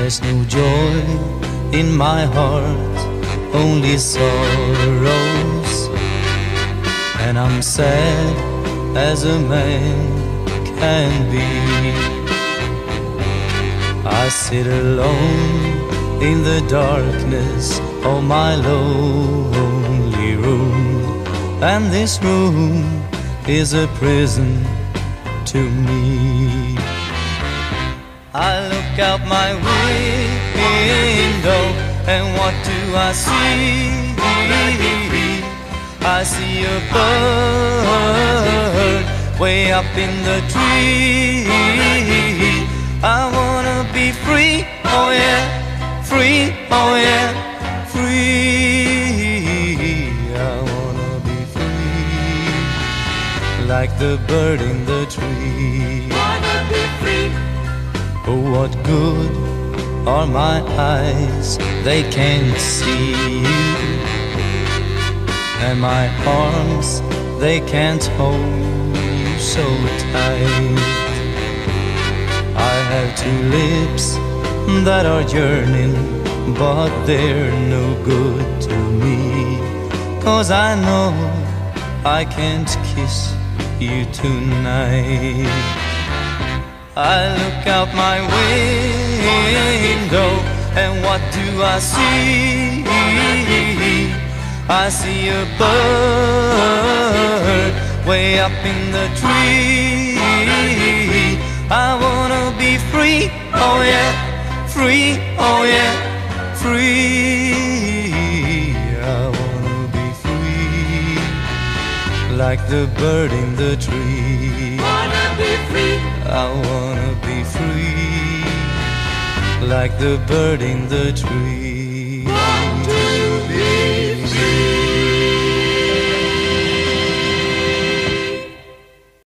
There's no joy in my heart, only sorrows. And I'm sad as a man can be. I sit alone in the darkness of my lonely room, and this room is a prison to me. Out my window, and what do I see? I see a bird way up in the tree. I wanna be free, oh yeah, free, oh yeah, free. I wanna be free, like the bird in the tree. What good are my eyes? They can't see you. And my arms, they can't hold you so tight. I have two lips that are yearning, but they're no good to me. Cause I know I can't kiss you tonight. I look out my window, and what do I see? I see a bird way up in the tree. I wanna be free, oh yeah, free, oh yeah, free. I wanna be free, like the bird in the tree. Wanna be free. I wanna be free, like the bird in the tree.